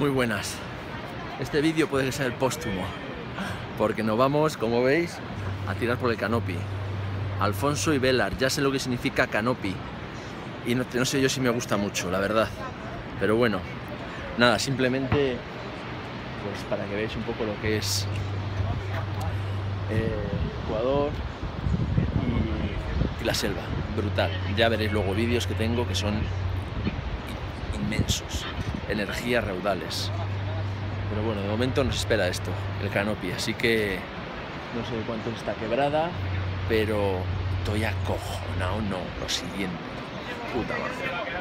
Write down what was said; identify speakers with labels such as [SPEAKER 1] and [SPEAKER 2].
[SPEAKER 1] Muy buenas. Este vídeo puede ser póstumo, porque nos vamos, como veis, a tirar por el canopy. Alfonso y Velar, ya sé lo que significa canopy. Y no, sé yo si me gusta mucho, la verdad. Pero bueno, nada, simplemente pues para que veáis un poco lo que es eh, Ecuador y la selva. Brutal. Ya veréis luego vídeos que tengo que son inmensos. Energías raudales. Pero bueno, de momento nos espera esto, el canopy. Así que no sé cuánto está quebrada, pero estoy acojonado, no, lo siguiente. Puta madre.